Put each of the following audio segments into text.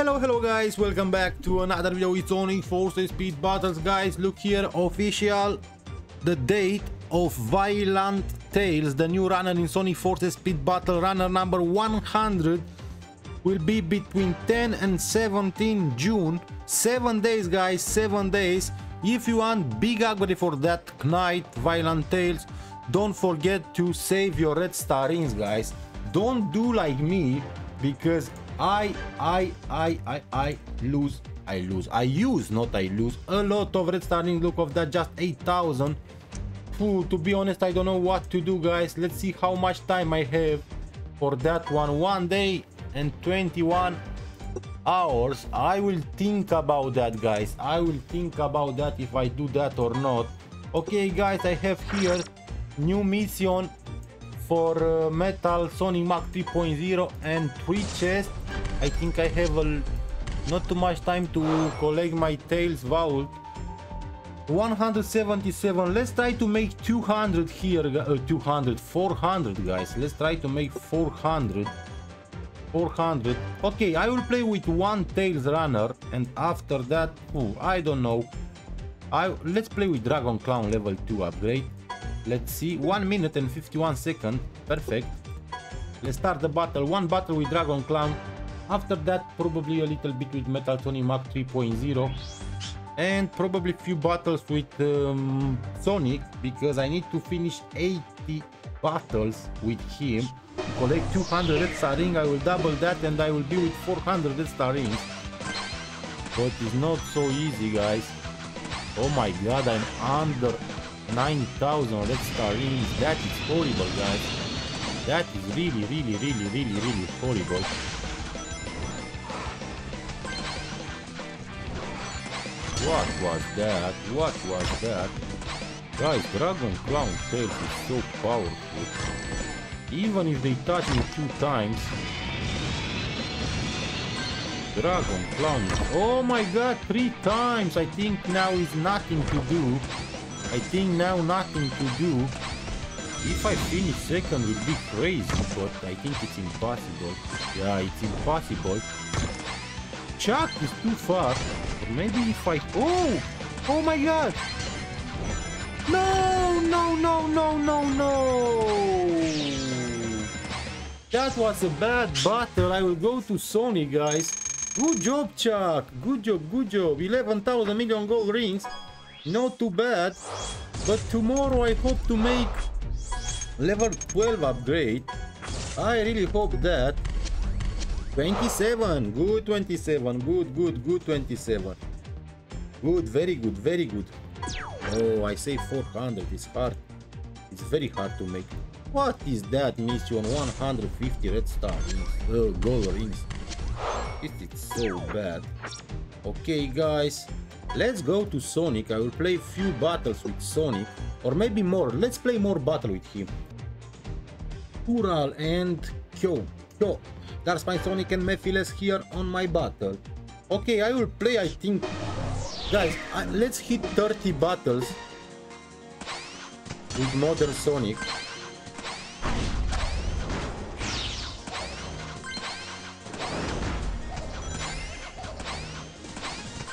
hello, hello guys, welcome back to another video it's Sonic Forces Speed Battles guys. Look here, official, the date of Violent Tails, the new runner in Sonic Forces Speed Battle, runner number 100 will be between 10 and 17 June. 7 days guys, 7 days. If you want big upgrade for that Knight Violent Tails, don't forget to save your red star rings guys. Don't do like me because I, I, I, I, I lose, I lose, I use, not I lose, a lot of red star rings. Look of that, just 8,000. To be honest, I don't know what to do, guys. Let's see how much time I have for that one. One day and 21 hours. I will think about that, guys. I will think about that if I do that or not. Okay, guys, I have here new mission for uh, Metal Sonic Mach 3.0 and 3 chests I think I have a, not too much time to collect my Tails Vault. 177. Let's try to make 200 here. Uh, 200. 400, guys. Let's try to make 400. 400. Okay, I will play with one Tails Runner. And after that, oh, I don't know. I Let's play with Dragon Clown level 2 upgrade. Let's see. 1 minute and 51 seconds. Perfect. Let's start the battle. One battle with Dragon Clown. After that, probably a little bit with Metal Sonic Mach 3.0 and probably few battles with um, Sonic because I need to finish 80 battles with him. Collect 200 red star ring, I will double that and I will be with 400 red star rings. But it's not so easy guys. Oh my god, I'm under 9000 red star rings. That is horrible guys. That is really, really, really, really, really horrible. What was that? What was that? Guys, Dragon Clown Tails is so powerful. Even if they touch me two times. Dragon Clown. Oh my god, three times! I think now is nothing to do. I think now nothing to do. If I finish second would be crazy, but I think it's impossible. Yeah, it's impossible. Chuck is too far. maybe if I... Oh! Oh my god! No! No, no, no, no, no! That was a bad battle. I will go to Sony, guys. Good job, Chuck. Good job, good job. 11,000 million gold rings. Not too bad. But tomorrow I hope to make level 12 upgrade. I really hope that. 27 good 27 good good good 27 good very good very good. Oh i say 400 it's hard. It's very hard to make. What is that mission 150 red star oh gold rings. It is so bad. Okay guys. Let's go to sonic. I will play few battles with sonic. Or maybe more. Let's play more battle with him. Ural and Kyo. Kyo Dark Spine Sonic and Mephiles here on my battle. Okay, I will play, I think... Guys, uh, let's hit 30 battles with Modern Sonic.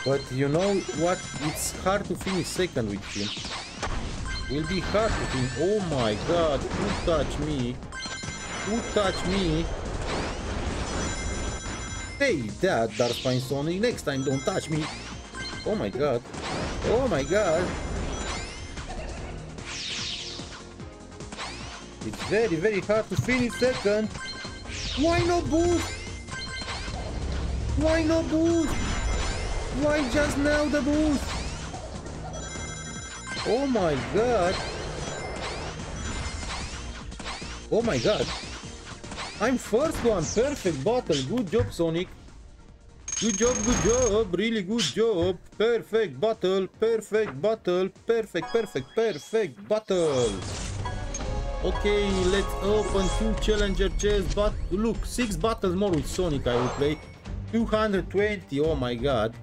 But you know what? It's hard to finish second with him. Will be hard to finish. Oh my god, who touched me? Who touched me? Hey, Dad, Dark Spine Sonic, next time don't touch me. Oh my god. Oh my god. It's very, very hard to finish second. Why no boost? Why no boost? Why just now the boost? Oh my god. Oh my god. I'm first one. Perfect battle. Good job, Sonic. Good job, good job. Really good job. Perfect battle. Perfect battle. Perfect, perfect, perfect battle. Okay, let's open two challenger chests. But look, six battles more with Sonic I will play. 220. Oh my god.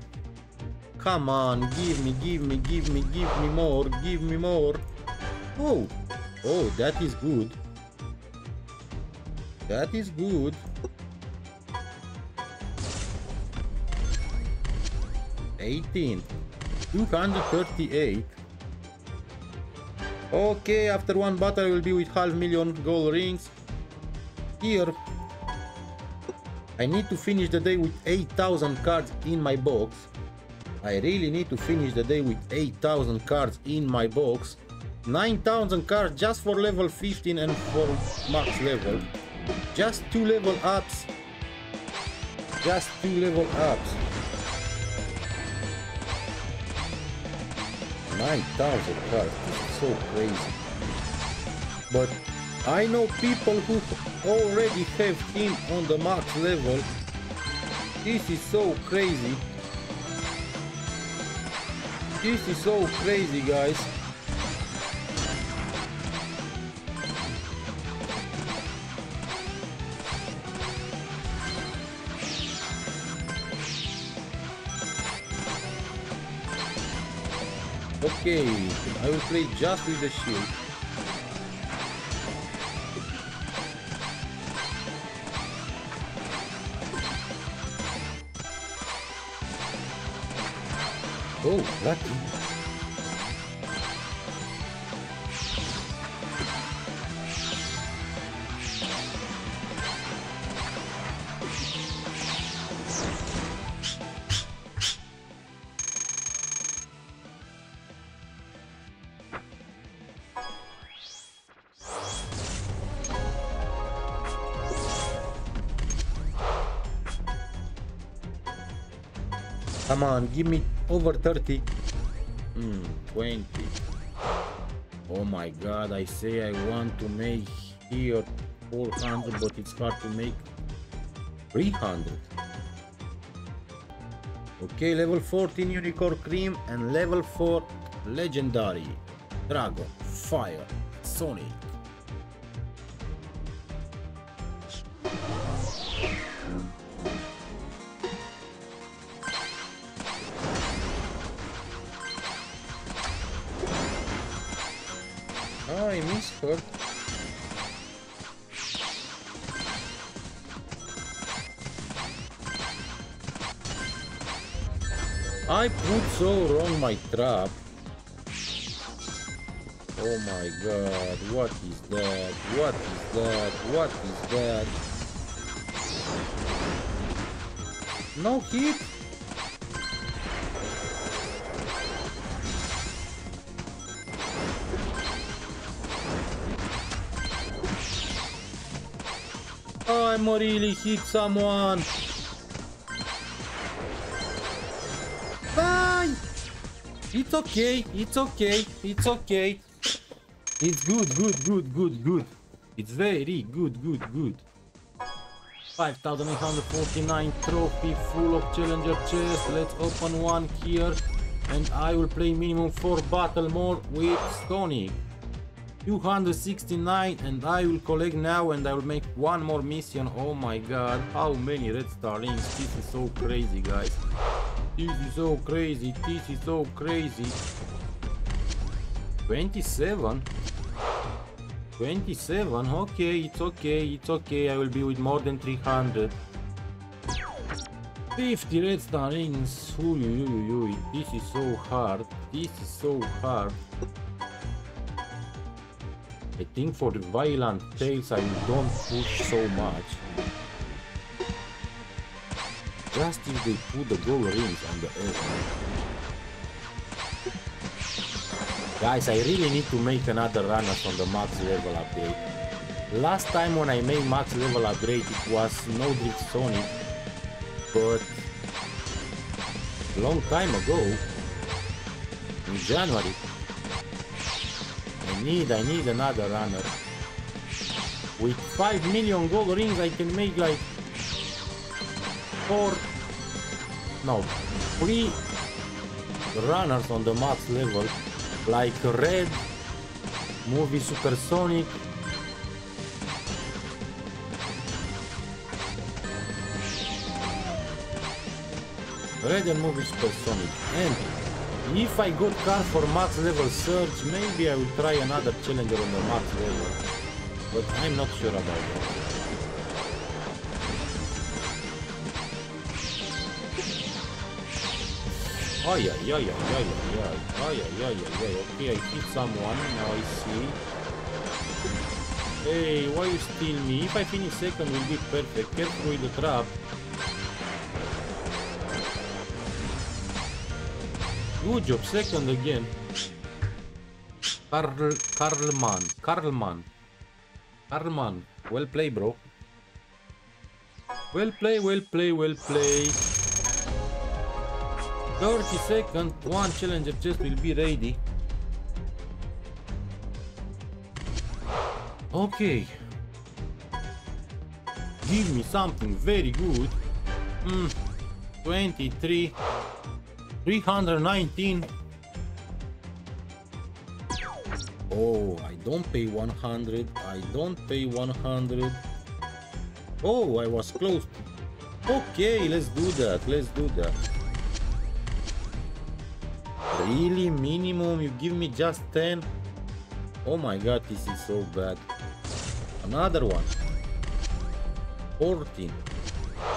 Come on, give me, give me, give me, give me more, give me more. Oh, oh, that is good. That is good. 18. 238. Okay, after one battle I will be with half million gold rings. Here, I need to finish the day with 8000 cards in my box. I really need to finish the day with 8000 cards in my box. 9000 cards just for level 15 and for max level. Just two level ups. Just two level ups. 9000 cards. This is so crazy. But I know people who already have him on the max level. This is so crazy. This is so crazy, guys. Okay, I will play just with the shield. Oh, lucky. Come on, give me over 30. Hmm, 20. Oh my god, I say I want to make here 400, but it's hard to make 300. Okay, level 14 Unicorn Cream and level 4 Legendary Dragon Fire Sonic. I. Put so wrong my trap. Oh my god, what is that? What is that? What is that? No hit? I'm really hit someone. Bye. It's okay. It's okay. It's okay. It's good, good, good, good, good. It's very good, good, good. 5849 trophy full of challenger chest. Let's open one here. And I will play minimum 4 battle more with Sonic. 269 and I will collect now and I will make one more mission. Oh my god, how many red star rings. This is so crazy guys. This is so crazy, this is so crazy. 27? 27, okay, it's okay, it's okay, I will be with more than 300. 50 red star rings, this is so hard, this is so hard. I think for the violent tails I don't push so much. Just if they put the gold rings on the earth. Guys, I really need to make another runners on the max level update. Last time when I made max level upgrade it was no drift Sonic, but long time ago, in January, need, I need another runner. With 5 million gold rings I can make like 4, no, 3 runners on the max level. Like Red, Movie Supersonic, Red and Movie Supersonic. And if I got car for max level search, maybe I will try another challenger on the max level. But I'm not sure about that. Oh yeah, yeah, yeah, yeah, yeah, yeah. Oh yeah, yeah, yeah, yeah. Okay, I hit someone. Now I see. Hey, why you steal me? If I finish second, we'll be perfect. Careful with the trap. Good job, second again. Karl, Karlman, Karlman. Karlman, well play, bro. Well play, well play, well play. 30 seconds, one challenger chest will be ready. Okay. Give me something very good. Hmm. 23. 319. Oh, I don't pay 100. I don't pay 100. Oh, I was close. Okay, let's do that. Let's do that. Really? Minimum? You give me just 10? Oh my god, this is so bad. Another one. 14.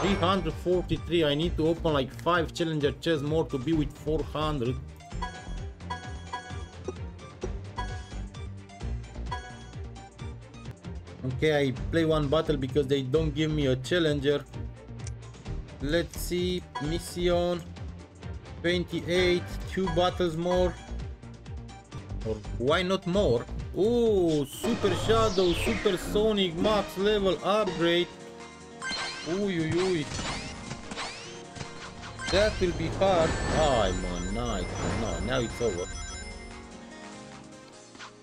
343. I need to open like 5 challenger chests more to be with 400. Okay, I play one battle because they don't give me a challenger. Let's see. Mission 28. Two battles more. Or why not more? Oh, Super Shadow, Super Sonic, max level upgrade. That will be hard. Oh, man, nice. No, now it's over.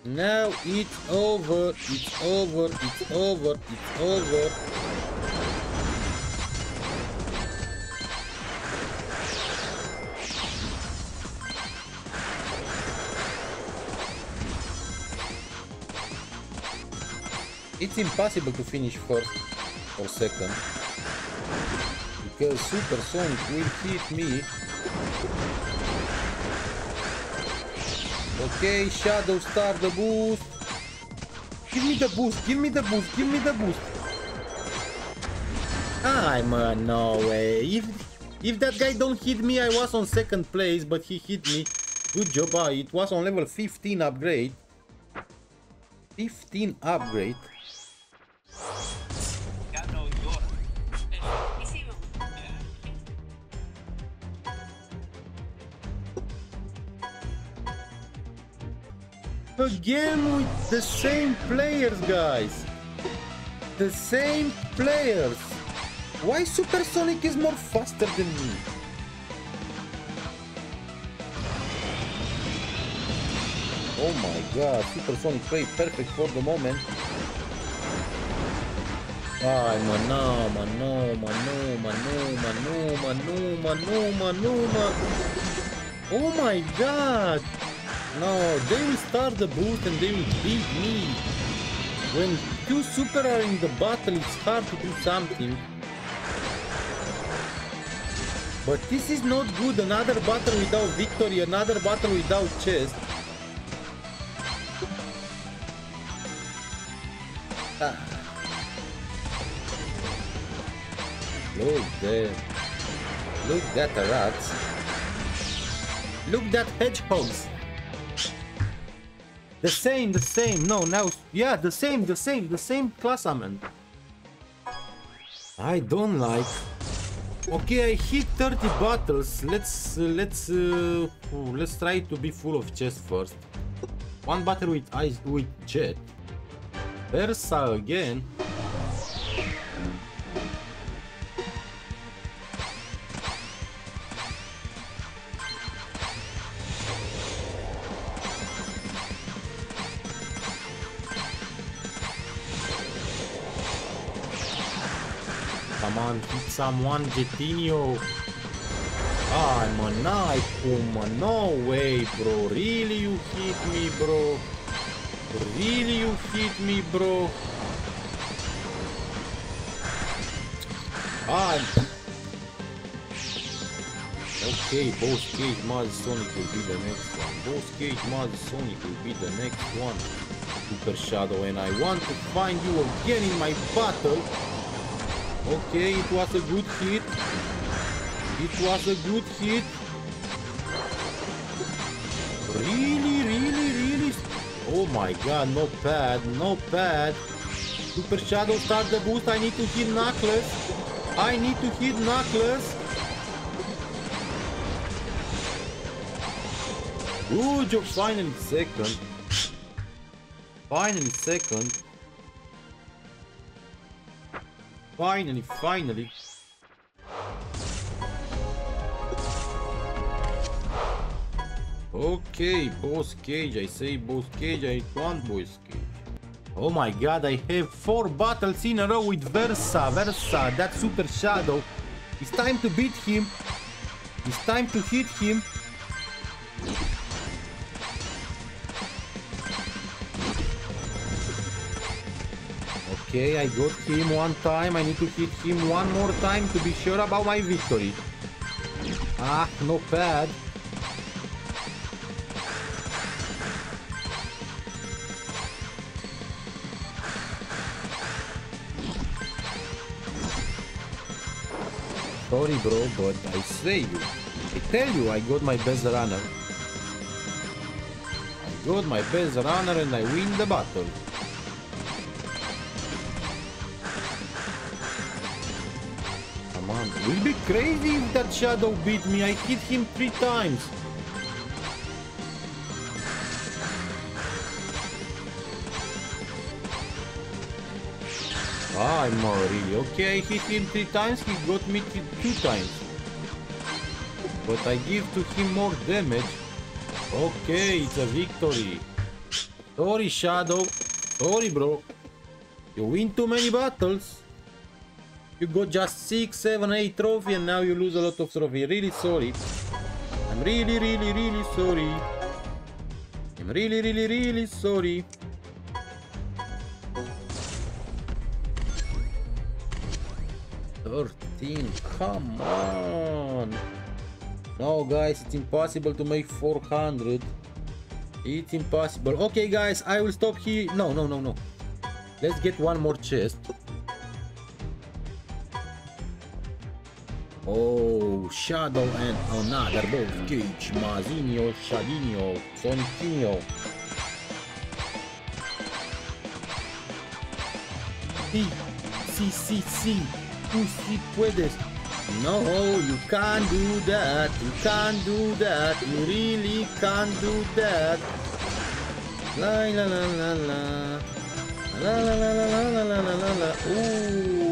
Now it's over, it's over, it's over, it's over. It's impossible to finish first or second because Super Sonic will hit me Okay, Shadow Star, the boost. Give me the boost, give me the boost, give me the boost. I'm uh, no way. If if that guy don't hit me, I was on second place, but he hit me. Good job, ah, it was on level 15 upgrade. 15 upgrade. Again with the same players, guys. The same players. Why Supersonic is more faster than me? Oh my god, Supersonic play perfect for the moment. Ay, mano, mano, mano, mano, mano, mano, mano, mano, mano. Oh my god! No, they will start the boost and they will beat me. When two super are in the battle, it's hard to do something. But this is not good. Another battle without victory, another battle without chest. Ah. Look there. Look at the rats. Look that hedgehogs. The same, the same. No, now, yeah, the same, the same, the same classament. I don't like. Okay, I hit 30 battles. Let's uh, let's uh, let's try to be full of chests first. One battle with ice with jet. Versa again. Someone, Jetinho. I'm a knife, Puma. No way, bro. Really you hit me, bro? Really you hit me, bro? Ah. Okay, both Cage Maz Sonic will be the next one. Both Cage Maz Sonic will be the next one. Super Shadow, and I want to find you again in my battle. Okay, it was a good hit. It was a good hit. Really, really, really? Oh my god, not bad, not bad. Super Shadow start the boost. I need to hit Knuckles. I need to hit Knuckles. Good job, finally second. Finally second. Finally, finally. Okay, boss cage. I say boss cage. I want boss cage. Oh my god, I have four battles in a row with Versa. Versa, that super shadow. It's time to beat him. It's time to hit him. Okay, I got him one time. I need to hit him one more time to be sure about my victory. Ah, not bad. Sorry bro, but I say you. I tell you, I got my best runner. I got my best runner and I win the battle. Will be crazy if that shadow beat me. I hit him three times. Ah, I'm already okay. I hit him three times. He got me two times. But I give to him more damage. Okay, it's a victory. Sorry, Shadow. Sorry, bro. You win too many battles. You got just 6, 7, 8 trophy and now you lose a lot of trophy. Really sorry. I'm really, really, really sorry. I'm really, really, really sorry. Thirteen, come on! No guys, it's impossible to make 400. It's impossible. Okay guys, I will stop here. No, no, no, no. Let's get one more chest. Oh, Shadow and another both Cage, Mazinho, Shadinho, Sonicinho. Sí, sí, sí, sí. Tú sí puedes. No, you can't do that. You can't do that. You really can't do that. La la la la la. La la la la la la la la la. Ooh.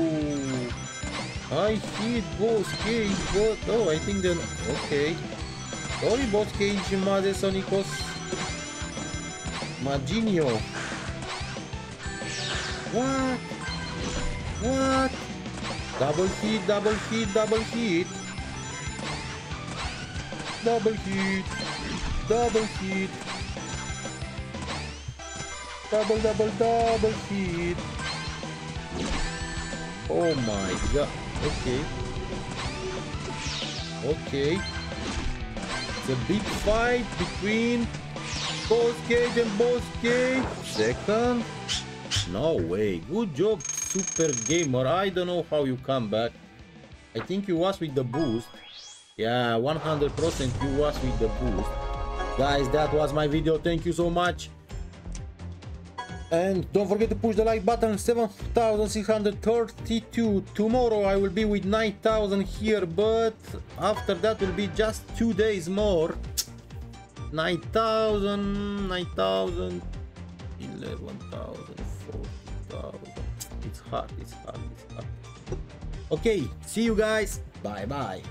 I hit both cage, but oh, I think then okay. Sorry, boss cage, Mother Sonicos. Maginio. What? What? Double hit, double hit, double hit. Double hit. Double hit. Double, double, double hit. Oh my god. Okay. Okay. It's a big fight between Boss Cage and Boss Cage. Second. No way. Good job, Super Gamer. I don't know how you come back. I think you was with the boost. Yeah, 100% you was with the boost. Guys, that was my video. Thank you so much. And don't forget to push the like button, 7632. Tomorrow I will be with 9000 here, but after that will be just two days more. 9000, 9000, 11,000, 40,000. It's hard, it's hard, it's hard. Okay, see you guys. Bye bye.